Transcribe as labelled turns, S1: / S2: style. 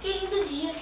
S1: Que lindo dia.